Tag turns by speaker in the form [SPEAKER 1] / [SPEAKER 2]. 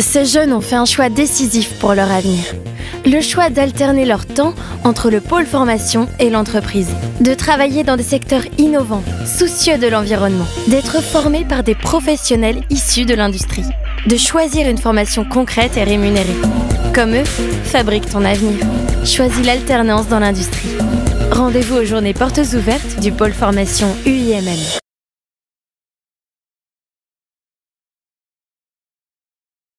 [SPEAKER 1] Ces jeunes ont fait un choix décisif pour leur avenir. Le choix d'alterner leur temps entre le pôle formation et l'entreprise. De travailler dans des secteurs innovants, soucieux de l'environnement. D'être formés par des professionnels issus de l'industrie. De choisir une formation concrète et rémunérée. Comme eux, fabrique ton avenir. Choisis l'alternance dans l'industrie. Rendez-vous aux journées portes ouvertes du pôle formation UIMM.